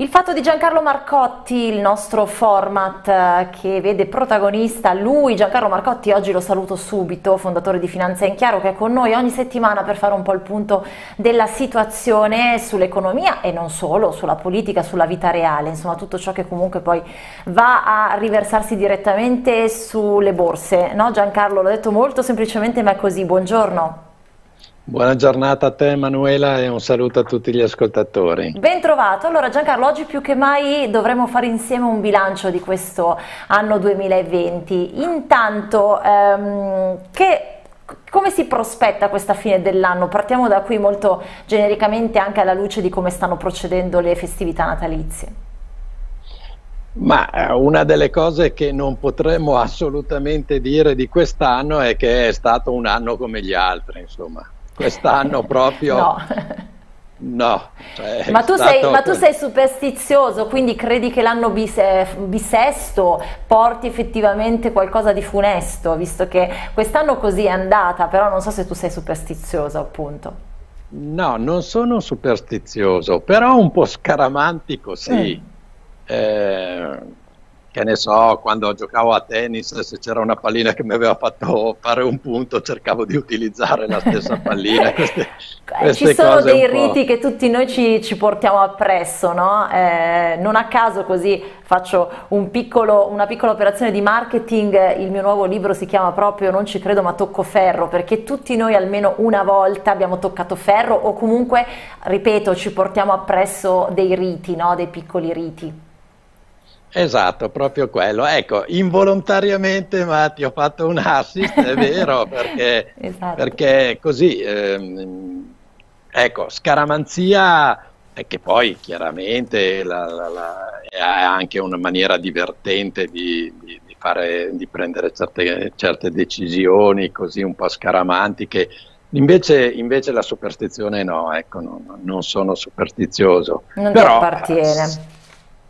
Il fatto di Giancarlo Marcotti, il nostro format eh, che vede protagonista lui, Giancarlo Marcotti, oggi lo saluto subito, fondatore di Finanza in Chiaro, che è con noi ogni settimana per fare un po' il punto della situazione sull'economia e non solo, sulla politica, sulla vita reale, insomma tutto ciò che comunque poi va a riversarsi direttamente sulle borse. No Giancarlo, l'ho detto molto semplicemente ma è così, buongiorno. Buona giornata a te Emanuela e un saluto a tutti gli ascoltatori. Ben trovato, allora Giancarlo oggi più che mai dovremo fare insieme un bilancio di questo anno 2020. Intanto ehm, che come si prospetta questa fine dell'anno? Partiamo da qui molto genericamente anche alla luce di come stanno procedendo le festività natalizie. Ma eh, una delle cose che non potremmo assolutamente dire di quest'anno è che è stato un anno come gli altri, insomma quest'anno proprio... no. No. Cioè ma, tu sei, ma, tu sei, superstizioso, quindi credi che l'anno bisesto porti effettivamente qualcosa di funesto, visto che quest'anno così è andata, però non so se tu sei superstizioso appunto. No, non sono superstizioso, però un po' scaramantico sì. Mm. Eh, che ne so, quando giocavo a tennis, se c'era una pallina che mi aveva fatto fare un punto, cercavo di utilizzare la stessa pallina. Queste, queste ci sono dei riti che tutti noi ci, ci portiamo appresso, no? eh, non a caso così faccio un piccolo, una piccola operazione di marketing, il mio nuovo libro si chiama proprio Non ci credo ma tocco ferro, perché tutti noi almeno una volta abbiamo toccato ferro o comunque, ripeto, ci portiamo appresso dei riti, no? dei piccoli riti. Esatto, proprio quello. Ecco, involontariamente ma ti ho fatto un assist, è vero, perché, esatto. perché così, ehm, ecco, scaramanzia, è che poi chiaramente la, la, la, è anche una maniera divertente di, di, di, fare, di prendere certe, certe, decisioni così un po' scaramantiche. Invece, invece la superstizione no, ecco, non, non sono superstizioso. Non Però, ti appartiene.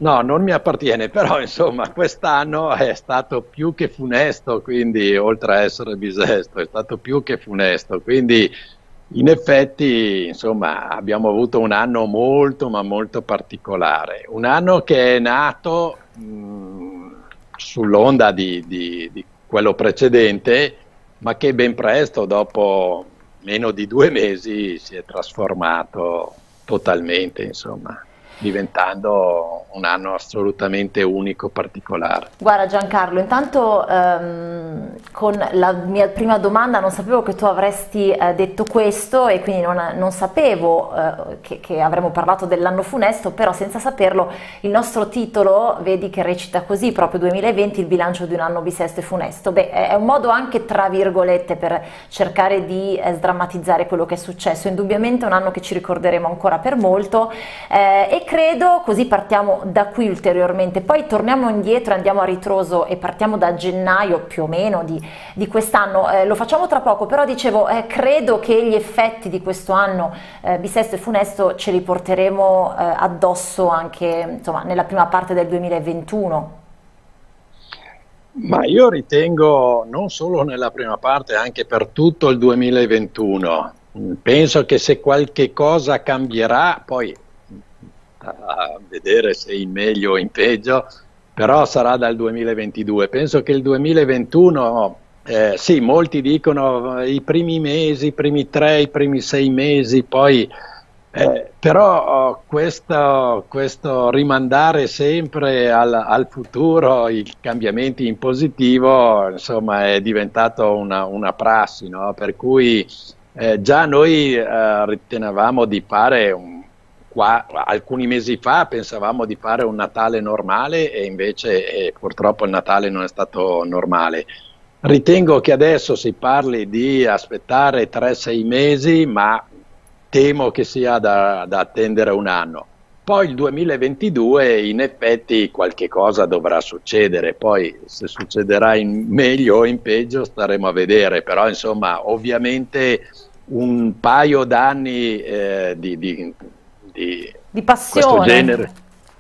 No, non mi appartiene, però insomma quest'anno è stato più che funesto, quindi oltre a essere bisesto, è stato più che funesto, quindi in effetti insomma abbiamo avuto un anno molto ma molto particolare, un anno che è nato mh, sull'onda di, di, di quello precedente, ma che ben presto, dopo meno di due mesi, si è trasformato totalmente, insomma diventando un anno assolutamente unico, particolare. Guarda Giancarlo, intanto ehm, con la mia prima domanda non sapevo che tu avresti eh, detto questo e quindi non, non sapevo eh, che, che, avremmo parlato dell'anno funesto, però senza saperlo il nostro titolo, vedi che recita così, proprio 2020, il bilancio di un anno bisesto e funesto. Beh, è un modo anche tra virgolette per cercare di eh, sdrammatizzare quello che è successo, indubbiamente un anno che ci ricorderemo ancora per molto eh, e credo, così partiamo da qui ulteriormente, poi torniamo indietro, andiamo a ritroso e partiamo da gennaio più o meno di, di quest'anno, eh, lo facciamo tra poco, però dicevo, eh, credo che gli effetti di questo anno eh, bisesto e funesto ce li porteremo eh, addosso anche insomma, nella prima parte del 2021. Ma io ritengo non solo nella prima parte, anche per tutto il 2021. Penso che se qualche cosa cambierà, poi a vedere se in meglio o in peggio, però sarà dal 2022. Penso che il 2021, eh, sì, molti dicono i primi mesi, i primi tre, i primi sei mesi, poi... Eh, però oh, questo, questo, rimandare sempre al, al, futuro i cambiamenti in positivo insomma è diventato una, una prassi no? per cui eh, già noi eh, ritenevamo di fare un Qua, alcuni mesi fa pensavamo di fare un Natale normale e invece eh, purtroppo il Natale non è stato normale. Ritengo che adesso si parli di aspettare 3-6 mesi, ma temo che sia da, da, attendere un anno. Poi il 2022 in effetti qualche cosa dovrà succedere, poi se succederà in meglio o in peggio staremo a vedere, però insomma ovviamente un paio d'anni eh, di, di di, di passione. questo genere.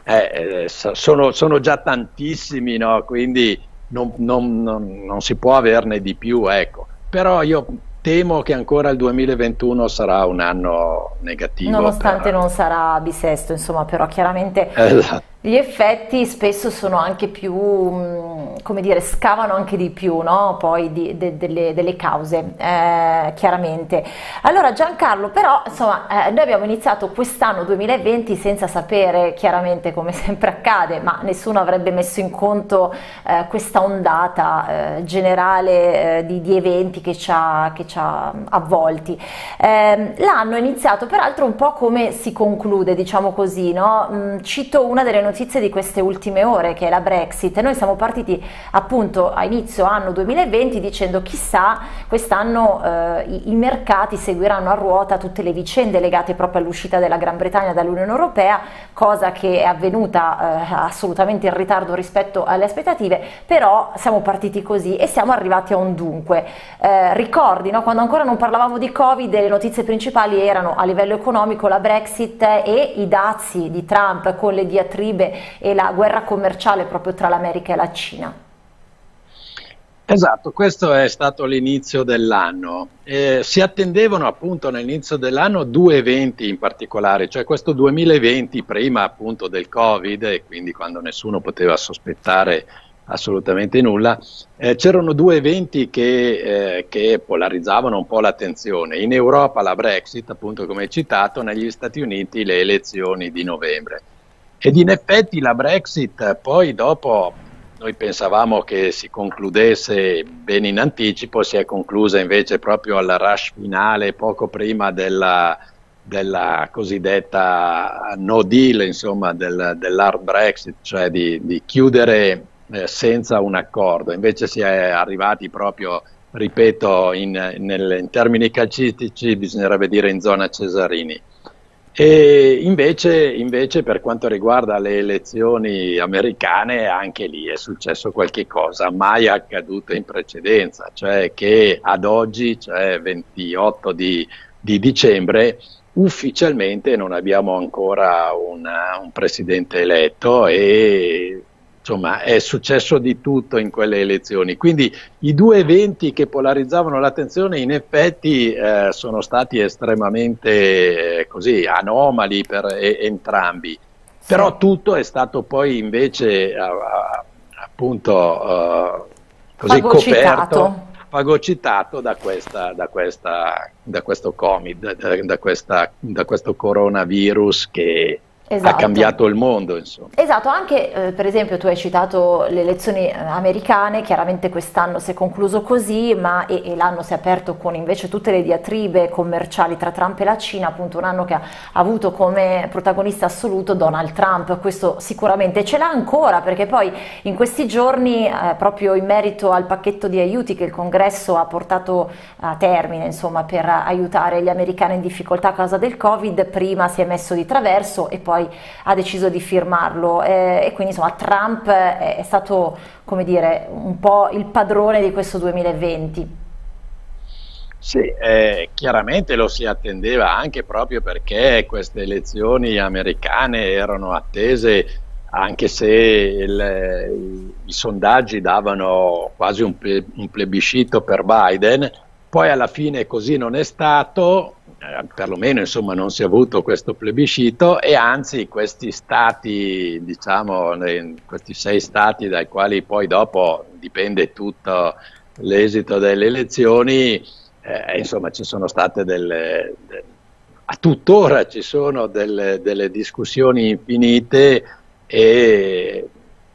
Eh, eh sono, sono, già tantissimi, no? quindi non, non, non, non, si può averne di più. Ecco. Però io temo che ancora il 2021 sarà un anno negativo. Nonostante per... non sarà bisesto, insomma, però chiaramente esatto. Gli effetti spesso sono anche più, mm, come dire, scavano anche di più, no? Poi di, de, delle, delle, cause, eh, chiaramente. Allora Giancarlo, però, insomma, eh, noi abbiamo iniziato quest'anno 2020 senza sapere, chiaramente, come sempre accade, ma nessuno avrebbe messo in conto eh, questa ondata eh, generale eh, di, di, eventi che ci ha, che ci ha avvolti. Ehm, l'anno è iniziato, peraltro, un po' come si conclude, diciamo così, no? Mm, cito una delle notizie di queste ultime ore che è la Brexit noi siamo partiti appunto a inizio anno 2020 dicendo chissà quest'anno eh, i, i, mercati seguiranno a ruota tutte le vicende legate proprio all'uscita della Gran Bretagna dall'Unione Europea cosa che è avvenuta eh, assolutamente in ritardo rispetto alle aspettative però siamo partiti così e siamo arrivati a un dunque eh, ricordi no? quando ancora non parlavamo di Covid le notizie principali erano a livello economico la Brexit e i dazi di Trump con le diatribe Caribe e la guerra commerciale proprio tra l'America e la Cina. Esatto, questo è stato l'inizio dell'anno. Eh, si attendevano appunto all'inizio dell'anno due eventi in particolare, cioè questo 2020 prima appunto del Covid e quindi quando nessuno poteva sospettare assolutamente nulla, eh, c'erano due eventi che, eh, che, polarizzavano un po' l'attenzione. In Europa la Brexit, appunto come citato, negli Stati Uniti le elezioni di novembre. Ed in effetti la Brexit poi dopo noi pensavamo che si concludesse bene in anticipo, si è conclusa invece proprio al rush finale poco prima della, della cosiddetta no deal, insomma del, dell'hard Brexit, cioè di, di chiudere eh, senza un accordo. Invece si è arrivati proprio, ripeto, in, nel, in termini calcistici bisognerebbe dire in zona Cesarini. Invece, invece, per quanto riguarda le elezioni americane, anche lì è successo qualche cosa mai accaduto in precedenza, cioè che ad oggi, cioè 28 di, di dicembre, ufficialmente non abbiamo ancora una, un presidente eletto e insomma è successo di tutto in quelle elezioni. Quindi i due eventi che polarizzavano l'attenzione in effetti eh, sono stati estremamente eh, così, anomali per eh, entrambi. Però tutto è stato poi invece appunto così coperto fagocitato da, questa, da, questa, da questo Covid, da, questa, da questo coronavirus che Esatto. ha cambiato il mondo. Insomma. Esatto, anche eh, per esempio tu hai citato le elezioni eh, americane, chiaramente quest'anno si è concluso così, ma e, e l'anno si è aperto con invece tutte le diatribe commerciali tra Trump e la Cina, appunto un anno che ha avuto come protagonista assoluto Donald Trump, questo sicuramente ce l'ha ancora perché poi in questi giorni, eh, proprio in merito al pacchetto di aiuti che il congresso ha portato a termine insomma, per aiutare gli americani in difficoltà a causa del Covid, prima si è messo di traverso e poi poi ha deciso di firmarlo. Eh, e quindi insomma Trump è, è stato come dire un po' il padrone di questo 2020. Sì, eh, chiaramente lo si attendeva anche proprio perché queste elezioni americane erano attese anche se il, i sondaggi davano quasi un, un plebiscito per Biden, poi alla fine così non è stato, eh, perlomeno insomma non si è avuto questo plebiscito e anzi questi stati, diciamo questi sei stati dai quali poi dopo dipende tutto l'esito delle elezioni, eh, insomma ci sono state delle, de, a tuttora ci sono delle, delle discussioni infinite e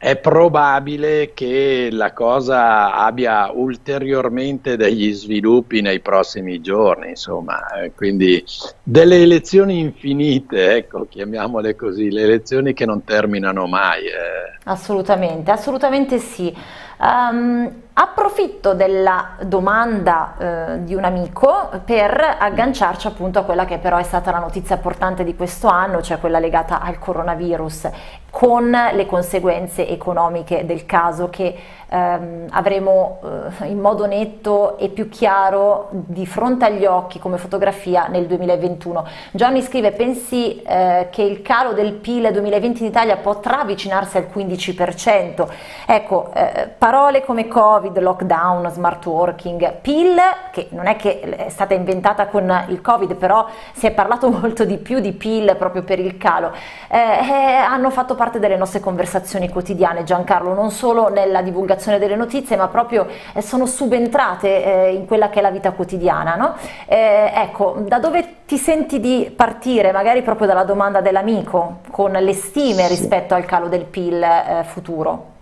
è probabile che la cosa abbia ulteriormente degli sviluppi nei prossimi giorni, insomma, eh, quindi delle elezioni infinite, ecco, chiamiamole così, le elezioni che non terminano mai. Eh. Assolutamente, assolutamente sì. Um, approfitto della domanda eh, di un amico per agganciarci appunto a quella che però è stata la notizia importante di questo anno, cioè quella legata al coronavirus, con le conseguenze economiche del caso che ehm, avremo eh, in modo netto e più chiaro di fronte agli occhi come fotografia nel 2021. Johnny scrive, pensi eh, che il calo del PIL 2020 in Italia potrà avvicinarsi al 15%? Ecco, eh, parole come Covid, Covid, lockdown, smart working, PIL, che non è che è stata inventata con il Covid, però si è parlato molto di più di PIL proprio per il calo, eh, eh, hanno fatto parte delle nostre conversazioni quotidiane, Giancarlo, non solo nella divulgazione delle notizie, ma proprio eh, sono subentrate eh, in quella che è la vita quotidiana. No? Eh, ecco, da dove ti senti di partire, magari proprio dalla domanda dell'amico, con le stime rispetto al calo del PIL eh, futuro?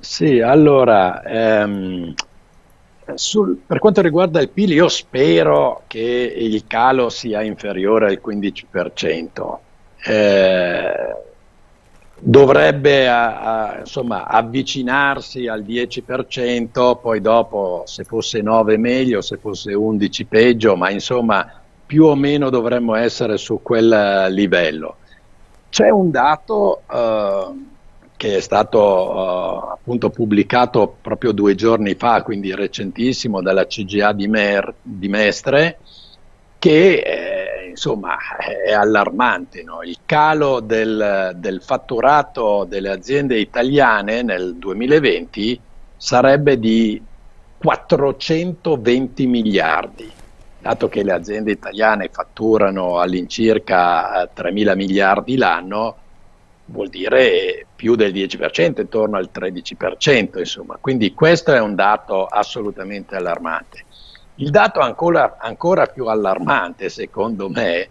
Sì, allora, ehm, sul, per quanto riguarda il PIL, io spero che il calo sia inferiore al 15%. Eh, dovrebbe a, a, insomma, avvicinarsi al 10%, poi dopo se fosse 9 meglio, se fosse 11 peggio, ma insomma più o meno dovremmo essere su quel livello. C'è un dato eh, che è stato eh, appunto pubblicato proprio due giorni fa, quindi recentissimo, dalla CGA di, Mer, di Mestre, che eh, insomma è allarmante. No? Il calo del, del fatturato delle aziende italiane nel 2020 sarebbe di 420 miliardi dato che le aziende italiane fatturano all'incirca 3 eh, mila miliardi l'anno, vuol dire più del 10%, intorno al 13%, insomma. Quindi questo è un dato assolutamente allarmante. Il dato ancora, ancora più allarmante, secondo me,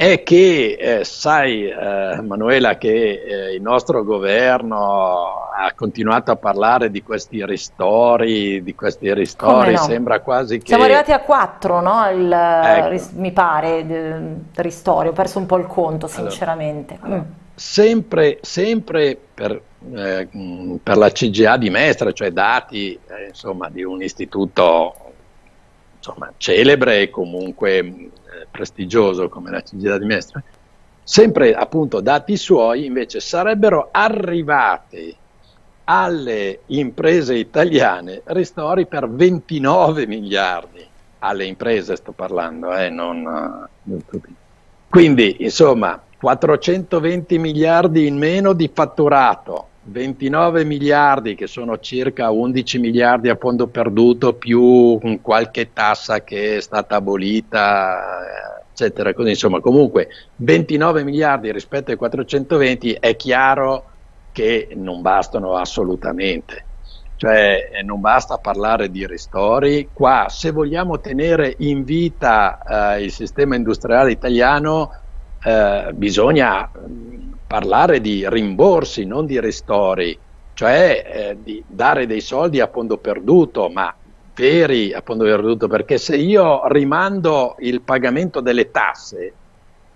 è che eh, sai eh, Manuela che eh, il nostro governo ha continuato a parlare di questi ristori, di questi ristori, no? sembra quasi che... Siamo arrivati a quattro, no? Il, ecco. ris, mi pare, ristori, ho perso un po' il conto sinceramente. Allora, mm. Sempre, sempre per, eh, per, la CGA di Mestre, cioè dati eh, insomma, di un istituto insomma, celebre e comunque prestigioso come la CGA di Mestre, sempre appunto dati suoi invece sarebbero arrivati alle imprese italiane ristori per 29 miliardi, alle imprese sto parlando, eh, non, non tutti. Quindi insomma 420 miliardi in meno di fatturato, 29 miliardi che sono circa 11 miliardi a fondo perduto più qualche tassa che è stata abolita, eccetera. Così, insomma, comunque 29 miliardi rispetto ai 420 è chiaro che non bastano assolutamente. Cioè non basta parlare di ristori, qua se vogliamo tenere in vita eh, il sistema industriale italiano eh, bisogna parlare di rimborsi, non di ristori, cioè eh, di dare dei soldi a fondo perduto, ma veri a fondo perduto, perché se io rimando il pagamento delle tasse,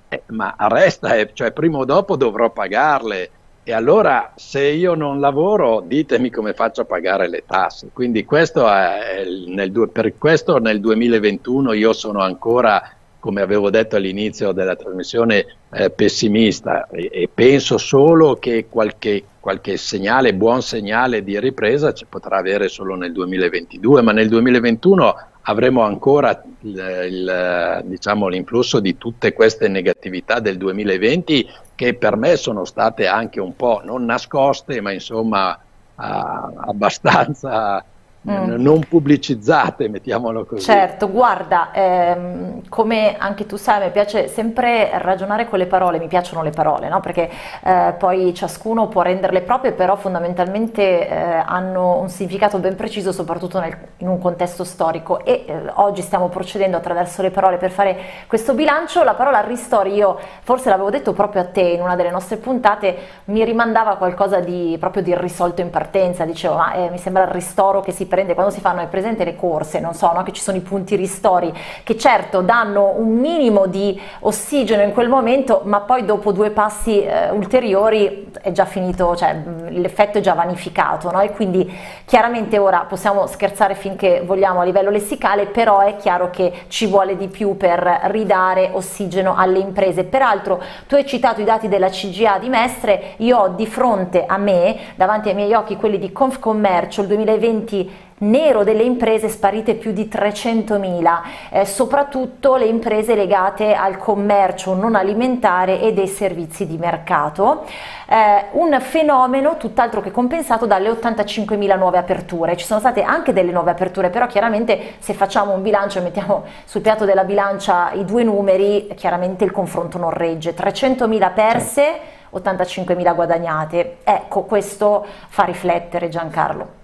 eh, ma resta, eh, cioè prima o dopo dovrò pagarle. E allora se io non lavoro, ditemi come faccio a pagare le tasse. Quindi questo è nel, per questo nel 2021 io sono ancora come avevo detto all'inizio della trasmissione, eh, pessimista. E, e, penso solo che qualche, qualche, segnale, buon segnale di ripresa ci potrà avere solo nel 2022, ma nel 2021 avremo ancora il, il, diciamo, l'influsso di tutte queste negatività del 2020 che per me sono state anche un po' non nascoste, ma insomma a, abbastanza Mm. non pubblicizzate, mettiamolo così. Certo, guarda, ehm, come anche tu sai, mi piace sempre ragionare con le parole, mi piacciono le parole, no? perché eh, poi ciascuno può renderle proprie, però fondamentalmente eh, hanno un significato ben preciso, soprattutto nel, in un contesto storico e eh, oggi stiamo procedendo attraverso le parole per fare questo bilancio. La parola ristori, io forse l'avevo detto proprio a te in una delle nostre puntate, mi rimandava qualcosa di proprio di irrisolto in partenza, dicevo, ma eh, mi sembra il ristoro che si prende quando si fanno, è presente le corse, non so, no? che ci sono i punti ristori, che certo danno un minimo di ossigeno in quel momento, ma poi dopo due passi eh, ulteriori è già finito, cioè l'effetto è già vanificato, no? e quindi chiaramente ora possiamo scherzare finché vogliamo a livello lessicale, però è chiaro che ci vuole di più per ridare ossigeno alle imprese. Peraltro tu hai citato i dati della CGA di Mestre, io ho di fronte a me, davanti ai miei occhi, quelli di Confcommercio, il 2020 nero delle imprese sparite più di 300.000, eh, soprattutto le imprese legate al commercio non alimentare e dei servizi di mercato. Eh, un fenomeno tutt'altro che compensato dalle 85.000 nuove aperture. Ci sono state anche delle nuove aperture, però chiaramente se facciamo un bilancio e mettiamo sul piatto della bilancia i due numeri, chiaramente il confronto non regge. 300.000 perse, 85.000 guadagnate. Ecco, questo fa riflettere Giancarlo.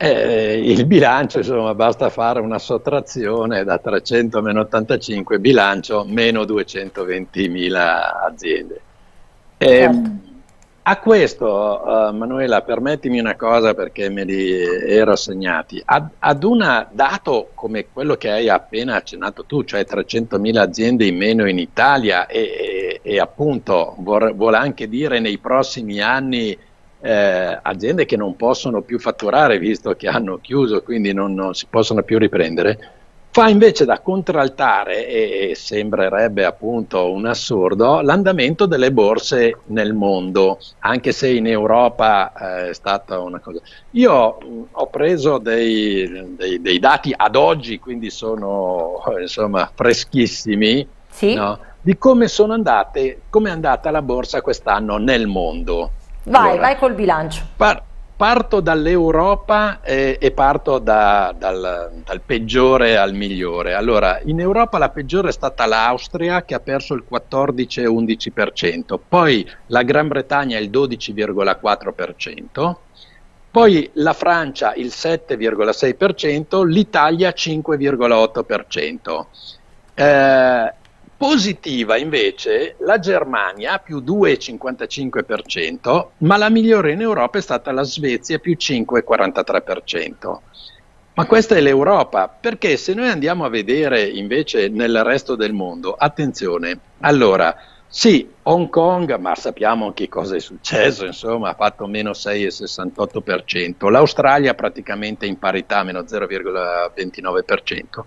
Eh, il bilancio, insomma, basta fare una sottrazione da 300 meno 85, bilancio meno 220.000 aziende. Eh, certo. A questo, uh, Manuela, permettimi una cosa perché me li ero segnati. Ad, ad un dato come quello che hai appena accennato tu, cioè 300.000 aziende in meno in Italia e, e, e appunto vuole anche dire nei prossimi anni eh, aziende che non possono più fatturare visto che hanno chiuso, quindi non, non si possono più riprendere, fa invece da contraltare, e, sembrerebbe appunto un assurdo, l'andamento delle borse nel mondo, anche se in Europa eh, è stata una cosa. Io mh, ho preso dei, dei, dei, dati ad oggi, quindi sono insomma freschissimi, sì. no? di come sono andate, come è andata la borsa quest'anno nel mondo. Vai, allora, vai col bilancio. Par- parto dall'Europa eh, e parto da, dal, dal, peggiore al migliore. Allora, in Europa la peggiore è stata l'Austria che ha perso il 14-11%, poi la Gran Bretagna il 12,4%, poi la Francia il 7,6%, l'Italia 5,8%. Eh, Positiva invece la Germania più 2,55%, ma la migliore in Europa è stata la Svezia più 5,43%. Ma questa è l'Europa, perché se noi andiamo a vedere invece nel resto del mondo, attenzione, allora sì, Hong Kong, ma sappiamo che cosa è successo, insomma, ha fatto meno 6,68%, l'Australia praticamente in parità, meno 0,29%,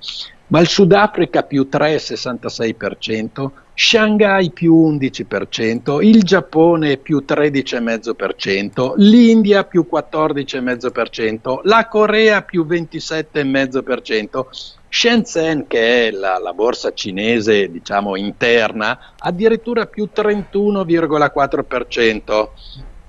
ma il Sudafrica più 3,66%, Shanghai più 11%, il Giappone più 13,5%, l'India più 14,5%, la Corea più 27,5%, Shenzhen, che è la, la, borsa cinese diciamo interna, addirittura più 31,4%.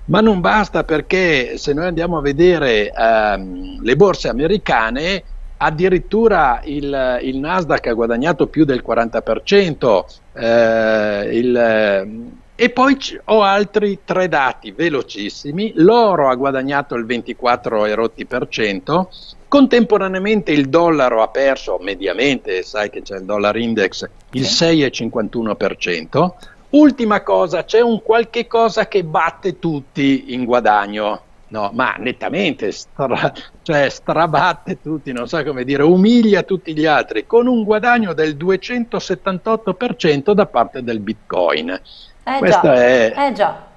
Ma non basta perché se noi andiamo a vedere ehm, le borse americane, addirittura il, il, Nasdaq ha guadagnato più del 40%, eh, il, e poi ho altri tre dati velocissimi, l'oro ha guadagnato il 24,8%, Contemporaneamente il dollaro ha perso mediamente, sai che c'è il dollar index, il 6,51%. Ultima cosa, c'è un qualche cosa che batte tutti in guadagno. No, ma nettamente, stra, cioè strabatte tutti, non so come dire, umilia tutti gli altri, con un guadagno del 278% da parte del Bitcoin. Eh già, è, eh già.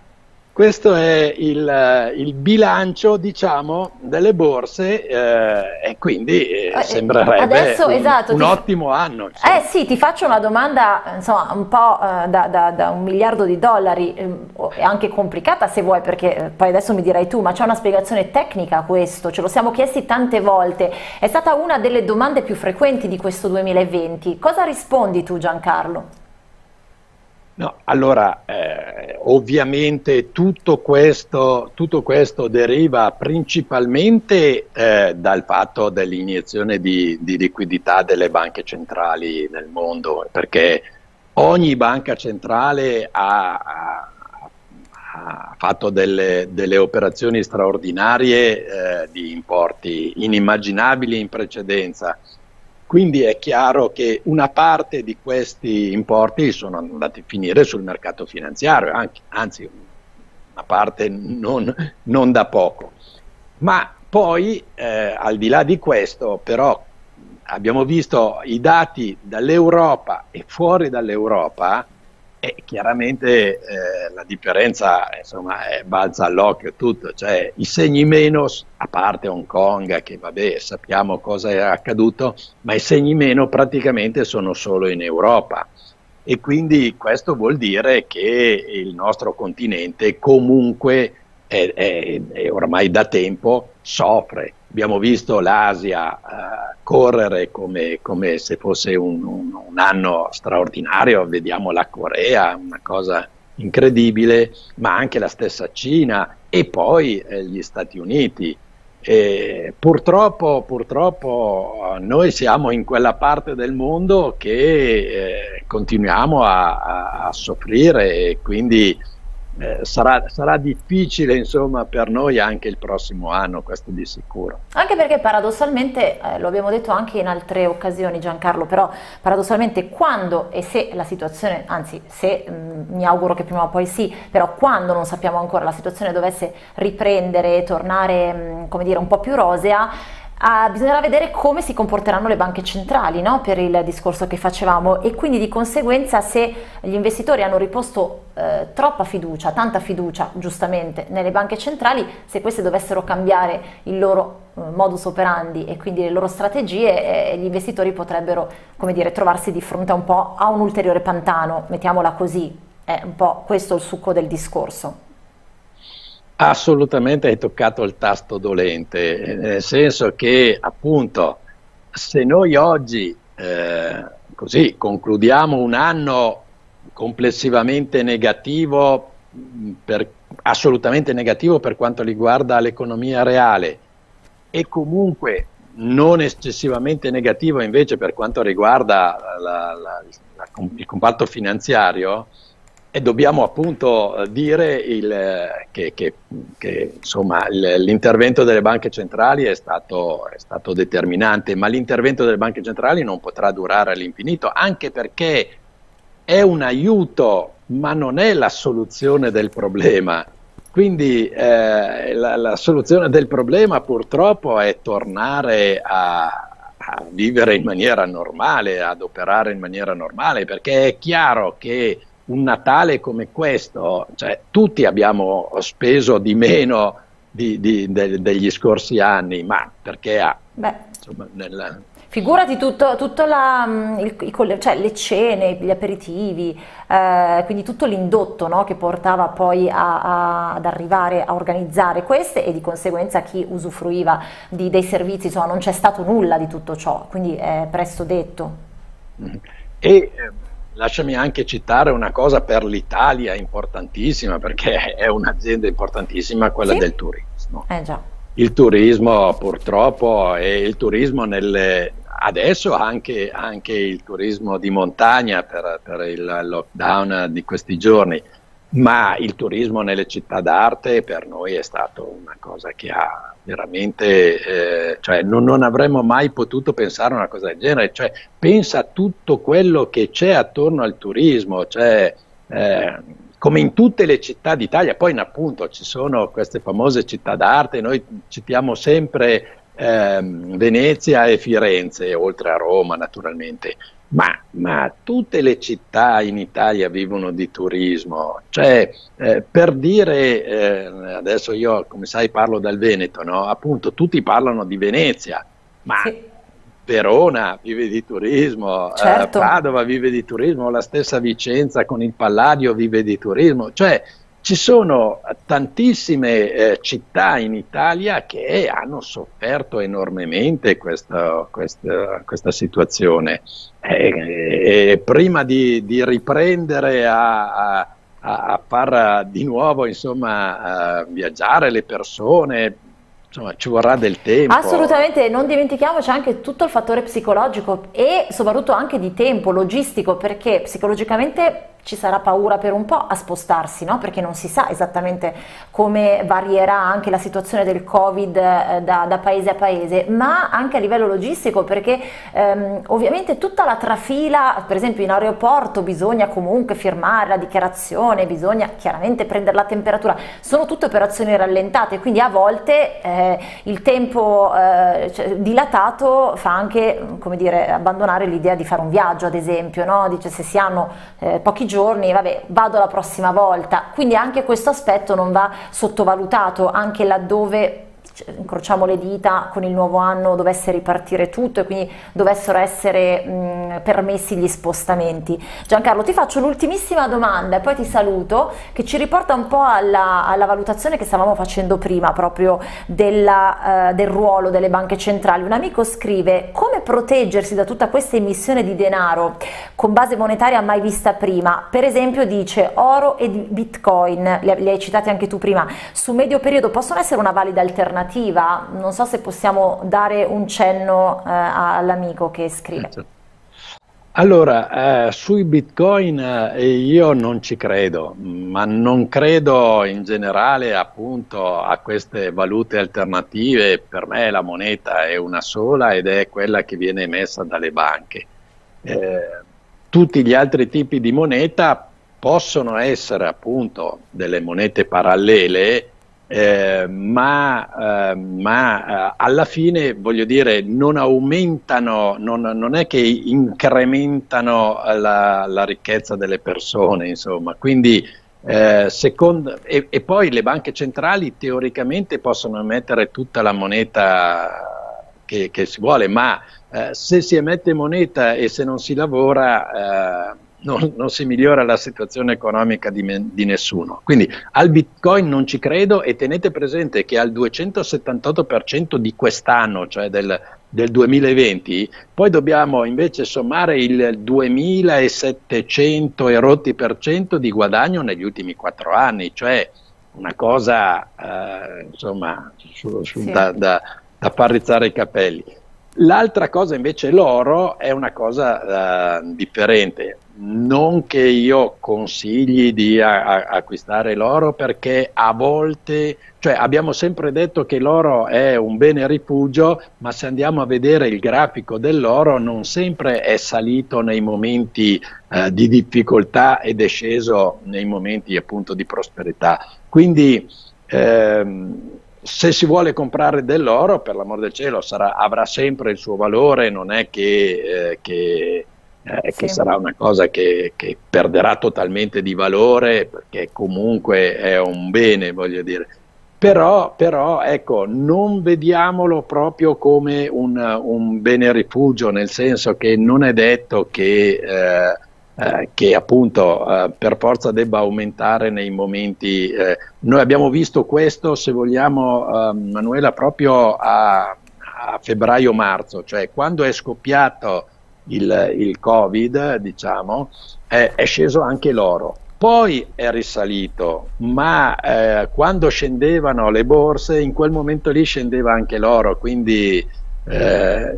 Questo è il, il bilancio, diciamo, delle borse eh, e quindi eh, eh sembrerebbe Adesso, un, esatto, un ottimo anno. Insomma. Eh sì, ti faccio una domanda, insomma, un po' eh, da, da, da, un miliardo di dollari, eh, anche complicata se vuoi, perché eh, poi adesso mi dirai tu, ma c'è una spiegazione tecnica a questo, ce lo siamo chiesti tante volte, è stata una delle domande più frequenti di questo 2020. Cosa rispondi tu Giancarlo? No, allora, eh, ovviamente tutto questo, tutto questo, deriva principalmente eh, dal fatto dell'iniezione di, di, liquidità delle banche centrali nel mondo, perché ogni banca centrale ha, ha, ha fatto delle, delle, operazioni straordinarie eh, di importi inimmaginabili in precedenza quindi è chiaro che una parte di questi importi sono andati a finire sul mercato finanziario, anche, anzi una parte non, non, da poco. Ma poi, eh, al di là di questo, però, abbiamo visto i dati dall'Europa e fuori dall'Europa e chiaramente eh, la differenza insomma, è balza all'occhio tutto, cioè i segni meno, a parte Hong Kong, che vabbè sappiamo cosa è accaduto, ma i segni meno praticamente sono solo in Europa. E quindi questo vuol dire che il nostro continente comunque è, è, è ormai da tempo soffre abbiamo visto l'Asia uh, correre come, come, se fosse un, un, un, anno straordinario, vediamo la Corea, una cosa incredibile, ma anche la stessa Cina e poi eh, gli Stati Uniti. E purtroppo, purtroppo noi siamo in quella parte del mondo che eh, continuiamo a, a, a soffrire e quindi eh, sarà, sarà, difficile insomma per noi anche il prossimo anno, questo di sicuro. Anche perché paradossalmente, eh, lo abbiamo detto anche in altre occasioni Giancarlo, però paradossalmente quando e se la situazione, anzi se mh, mm, mi auguro che prima o poi sì, però quando non sappiamo ancora la situazione dovesse riprendere e tornare mh, mm, come dire un po' più rosea, Uh, bisognerà vedere come si comporteranno le banche centrali no? per il discorso che facevamo e quindi di conseguenza se gli investitori hanno riposto eh, troppa fiducia, tanta fiducia giustamente nelle banche centrali, se queste dovessero cambiare il loro eh, modus operandi e quindi le loro strategie, eh, gli investitori potrebbero come dire, trovarsi di fronte un po' a un ulteriore pantano, mettiamola così, è un po' questo il succo del discorso. Assolutamente hai toccato il tasto dolente, nel senso che appunto se noi oggi eh, così concludiamo un anno complessivamente negativo, per, assolutamente negativo per quanto riguarda l'economia reale e comunque non eccessivamente negativo invece per quanto riguarda la, la, la, il comparto finanziario, e dobbiamo appunto dire il, che, che, che insomma, l'intervento delle banche centrali è stato, è stato, determinante, ma l'intervento delle banche centrali non potrà durare all'infinito, anche perché è un aiuto, ma non è la soluzione del problema. Quindi eh, la, la, soluzione del problema purtroppo è tornare a, a vivere in maniera normale, ad operare in maniera normale, perché è chiaro che un Natale come questo, cioè, tutti abbiamo speso di meno di, di, de, degli scorsi anni, ma perché ha, insomma, nel... Figurati tutto, tutto la, mm, il, cioè le cene, gli aperitivi, eh, quindi tutto l'indotto no, che portava poi a, a, ad arrivare a organizzare queste e di conseguenza chi usufruiva di, dei servizi, insomma non c'è stato nulla di tutto ciò, quindi è presto detto. E eh, Lasciami anche citare una cosa per l'Italia importantissima, perché è un'azienda importantissima, quella sì? del turismo. Eh il turismo purtroppo e il turismo nelle, adesso anche, anche, il turismo di montagna per, per il lockdown di questi giorni ma il turismo nelle città d'arte per noi è stato una cosa che ha veramente, eh, cioè non, non, avremmo mai potuto pensare a una cosa del genere, cioè pensa a tutto quello che c'è attorno al turismo, cioè, eh, come in tutte le città d'Italia, poi in appunto ci sono queste famose città d'arte, noi citiamo sempre eh, Venezia e Firenze, oltre a Roma naturalmente, ma, ma, tutte le città in Italia vivono di turismo, cioè eh, per dire, eh, adesso io come sai parlo dal Veneto, no? appunto tutti parlano di Venezia, ma sì. Verona vive di turismo, eh, certo. Padova vive di turismo, la stessa Vicenza con il Palladio vive di turismo, cioè ci sono tantissime eh, città in Italia che hanno sofferto enormemente questa, questa, questa situazione e, e prima di, di riprendere a, a, a, far di nuovo insomma, viaggiare le persone, insomma, ci vorrà del tempo. Assolutamente, non dimentichiamoci anche tutto il fattore psicologico e soprattutto anche di tempo, logistico, perché psicologicamente ci sarà paura per un po' a spostarsi, no? perché non si sa esattamente come varierà anche la situazione del Covid eh, da, da, paese a paese, ma anche a livello logistico, perché ehm, ovviamente tutta la trafila, per esempio in aeroporto bisogna comunque firmare la dichiarazione, bisogna chiaramente prendere la temperatura, sono tutte operazioni rallentate, quindi a volte eh, il tempo eh, cioè, dilatato fa anche, come dire, abbandonare l'idea di fare un viaggio, ad esempio, no? dice se si hanno eh, pochi giorni giorni, vabbè, vado la prossima volta. Quindi anche questo aspetto non va sottovalutato, anche laddove incrociamo le dita, con il nuovo anno dovesse ripartire tutto e quindi dovessero essere mh, permessi gli spostamenti. Giancarlo, ti faccio l'ultimissima domanda e poi ti saluto, che ci riporta un po' alla, alla valutazione che stavamo facendo prima proprio della, uh, del ruolo delle banche centrali. Un amico scrive come proteggersi da tutta questa emissione di denaro con base monetaria mai vista prima. Per esempio dice oro e bitcoin, li, li hai citati anche tu prima, su medio periodo possono essere una valida alternativa? Non so se possiamo dare un cenno eh, all'amico che scrive. Allora, eh, sui bitcoin eh, io non ci credo, ma non credo in generale appunto a queste valute alternative. Per me la moneta è una sola ed è quella che viene emessa dalle banche. Eh, tutti gli altri tipi di moneta possono essere appunto delle monete parallele eh, ma, eh, ma eh, alla fine voglio dire non aumentano, non, non è che incrementano la, la, ricchezza delle persone, insomma, quindi eh, secondo, e, e, poi le banche centrali teoricamente possono emettere tutta la moneta che, che si vuole, ma eh, se si emette moneta e se non si lavora eh, non, non, si migliora la situazione economica di, me, di, nessuno. Quindi al Bitcoin non ci credo e tenete presente che al 278% di quest'anno, cioè del, del 2020, poi dobbiamo invece sommare il 2700 e rotti per cento di guadagno negli ultimi quattro anni, cioè una cosa eh, insomma su, su, sì. da, da, da far rizzare i capelli. L'altra cosa invece l'oro è una cosa uh, differente, non che io consigli di a, a, acquistare l'oro perché a volte, cioè abbiamo sempre detto che l'oro è un bene rifugio, ma se andiamo a vedere il grafico dell'oro non sempre è salito nei momenti uh, di difficoltà ed è sceso nei momenti appunto di prosperità. Quindi ehm, se si vuole comprare dell'oro, per l'amor del cielo, sarà, avrà sempre il suo valore, non è che, eh, che, eh, sì. che sarà una cosa che, che, perderà totalmente di valore, perché comunque è un bene, voglio dire. Però, però ecco, non vediamolo proprio come un, un, bene rifugio, nel senso che non è detto che... Eh, eh, che appunto eh, per forza debba aumentare nei momenti. Eh, noi abbiamo visto questo, se vogliamo, ehm, Manuela, proprio a, a febbraio-marzo, cioè quando è scoppiato il, il Covid, diciamo, è sceso anche l'oro. Poi è risalito, ma eh, quando scendevano le borse, in quel momento lì scendeva anche l'oro, quindi eh,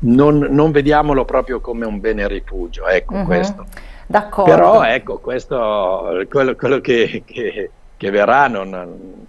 non, non, vediamolo proprio come un bene rifugio, ecco uh-huh. questo. D'accordo. Però ecco, questo, quello, quello che, che, che, verrà non,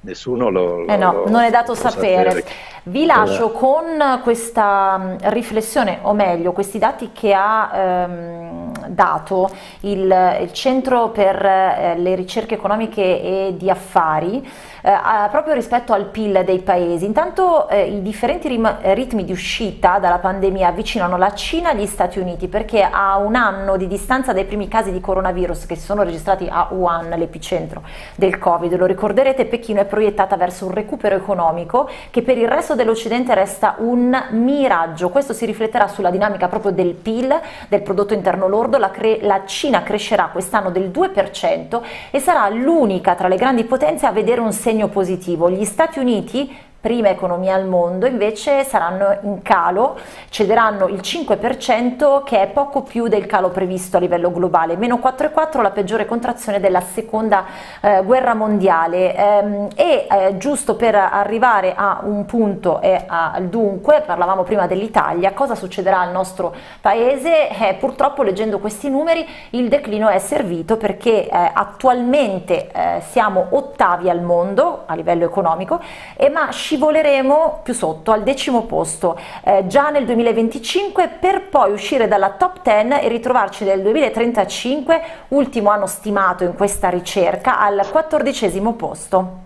nessuno lo, eh no, lo, non è dato sapere. sapere. Vi lascio con questa mm, riflessione, o meglio, questi dati che ha ehm, dato il, il, Centro per eh, le ricerche economiche e di affari eh, proprio rispetto al PIL dei paesi. Intanto eh, i differenti ritmi di uscita dalla pandemia avvicinano la Cina agli Stati Uniti perché a un anno di distanza dai primi casi di coronavirus che si sono registrati a Wuhan, l'epicentro del Covid, lo ricorderete, Pechino è proiettata verso un recupero economico che per il resto dell'Occidente resta un miraggio. Questo si rifletterà sulla dinamica proprio del PIL, del prodotto interno lordo. La, cre- la Cina crescerà quest'anno del 2% e sarà l'unica tra le grandi potenze a vedere un segno segno positivo. Gli Stati Uniti prima economia al mondo, invece saranno in calo, cederanno il 5% che è poco più del calo previsto a livello globale, meno 4,4 la peggiore contrazione della seconda eh, guerra mondiale ehm, e eh, giusto per arrivare a un punto e al dunque, parlavamo prima dell'Italia, cosa succederà al nostro paese? Eh, purtroppo leggendo questi numeri il declino è servito perché eh, attualmente eh, siamo ottavi al mondo a livello economico, e ma scivoleremo più sotto al decimo posto eh, già nel 2025 per poi uscire dalla top 10 e ritrovarci nel 2035, ultimo anno stimato in questa ricerca, al quattordicesimo posto.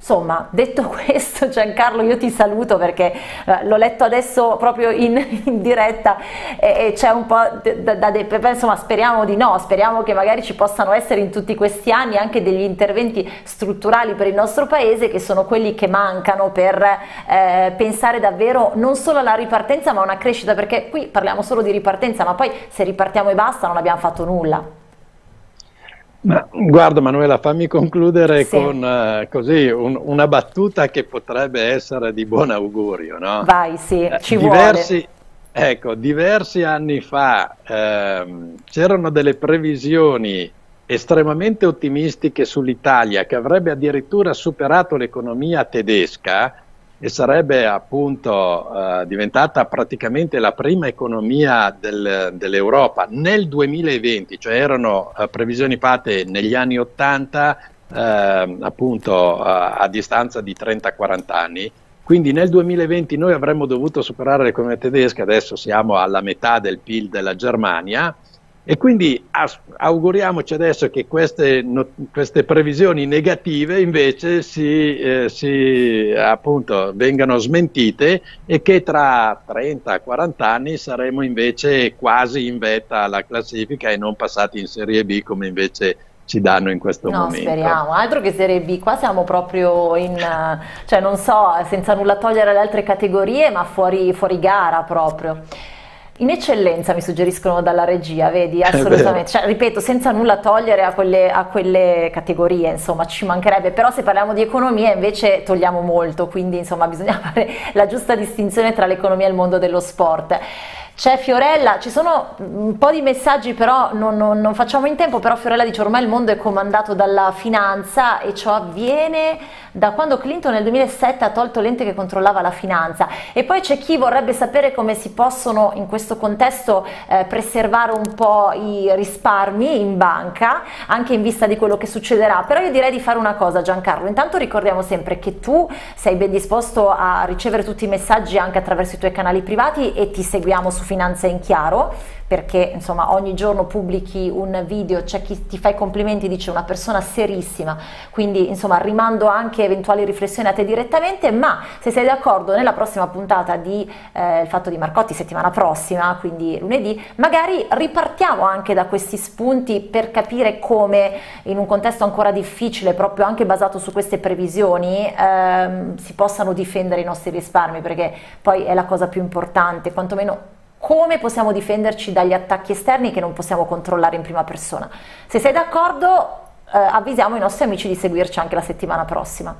Insomma, detto questo Giancarlo io ti saluto perché eh, l'ho letto adesso proprio in, in diretta e, e, c'è un po' da, da, da, insomma speriamo di no, speriamo che magari ci possano essere in tutti questi anni anche degli interventi strutturali per il nostro paese che sono quelli che mancano per eh, pensare davvero non solo alla ripartenza ma a una crescita perché qui parliamo solo di ripartenza ma poi se ripartiamo e basta non abbiamo fatto nulla. Ma, guarda Manuela, fammi concludere sì. con uh, così un, una battuta che potrebbe essere di buon augurio. No? Vai, sì, eh, ci diversi, vuole. Ecco, diversi anni fa ehm, c'erano delle previsioni estremamente ottimistiche sull'Italia che avrebbe addirittura superato l'economia tedesca e sarebbe appunto uh, diventata praticamente la prima economia del, dell'Europa nel 2020, cioè erano uh, previsioni fatte negli anni 80 uh, appunto a distanza di 30-40 anni. Quindi nel 2020 noi avremmo dovuto superare l'economia tedesca, adesso siamo alla metà del PIL della Germania e quindi auguriamoci adesso che queste, no, queste previsioni negative invece si, eh, si, appunto, vengano smentite e che tra 30-40 anni saremo invece quasi in vetta alla classifica e non passati in Serie B come invece ci danno in questo no, momento. speriamo, altro che Serie B, qua siamo proprio in, cioè non so, senza nulla togliere alle altre categorie, ma fuori, fuori gara proprio. In eccellenza mi suggeriscono dalla regia, vedi, assolutamente, cioè, ripeto, senza nulla togliere a quelle, a quelle, categorie, insomma, ci mancherebbe, però se parliamo di economia invece togliamo molto, quindi insomma bisogna fare la giusta distinzione tra l'economia e il mondo dello sport. C'è Fiorella, ci sono un po' di messaggi però non, non, non, facciamo in tempo, però Fiorella dice ormai il mondo è comandato dalla finanza e ciò avviene da quando Clinton nel 2007 ha tolto l'ente che controllava la finanza. E poi c'è chi vorrebbe sapere come si possono in questo contesto eh, preservare un po' i risparmi in banca anche in vista di quello che succederà, però io direi di fare una cosa Giancarlo, intanto ricordiamo sempre che tu sei ben disposto a ricevere tutti i messaggi anche attraverso i tuoi canali privati e ti seguiamo su Finanza in Chiaro perché insomma ogni giorno pubblichi un video, c'è chi ti fa i complimenti, dice una persona serissima, quindi insomma rimando anche eventuali riflessioni a te direttamente, ma se sei d'accordo nella prossima puntata di eh, Il fatto di Marcotti, settimana prossima, quindi lunedì, magari ripartiamo anche da questi spunti per capire come in un contesto ancora difficile, proprio anche basato su queste previsioni, ehm, si possano difendere i nostri risparmi, perché poi è la cosa più importante, quantomeno come possiamo difenderci dagli attacchi esterni che non possiamo controllare in prima persona. Se sei d'accordo, eh, avvisiamo i nostri amici di seguirci anche la settimana prossima.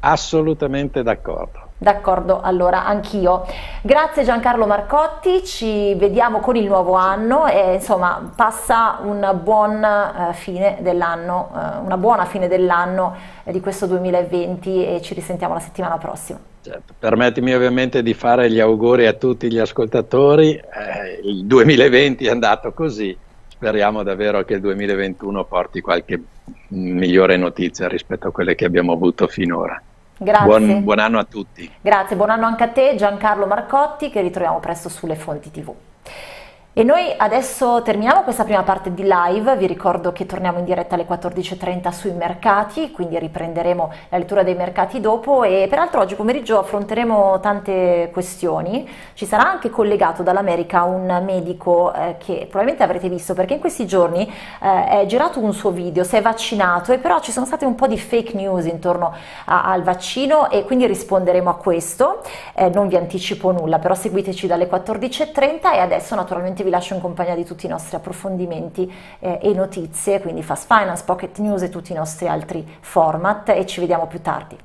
Assolutamente d'accordo. D'accordo, allora anch'io. Grazie Giancarlo Marcotti, ci vediamo con il nuovo anno e insomma passa una buona eh, fine dell'anno, eh, una buona fine dell'anno eh, di questo 2020 e ci risentiamo la settimana prossima. Certo. Permettimi ovviamente di fare gli auguri a tutti gli ascoltatori, eh, il 2020 è andato così, speriamo davvero che il 2021 porti qualche migliore notizia rispetto a quelle che abbiamo avuto finora. Grazie. Buon, buon anno a tutti. Grazie, buon anno anche a te Giancarlo Marcotti che ritroviamo presto sulle fonti tv. E noi adesso terminiamo questa prima parte di live, vi ricordo che torniamo in diretta alle 14.30 sui mercati, quindi riprenderemo la lettura dei mercati dopo. E peraltro oggi pomeriggio affronteremo tante questioni, ci sarà anche collegato dall'America un medico eh, che probabilmente avrete visto perché in questi giorni eh, è girato un suo video, si è vaccinato e però ci sono state un po' di fake news intorno a, al vaccino e quindi risponderemo a questo, eh, non vi anticipo nulla, però seguiteci dalle 14.30 e adesso naturalmente vi lascio in compagnia di tutti i nostri approfondimenti eh, e notizie, quindi Fast Finance, Pocket News e tutti i nostri altri format e ci vediamo più tardi.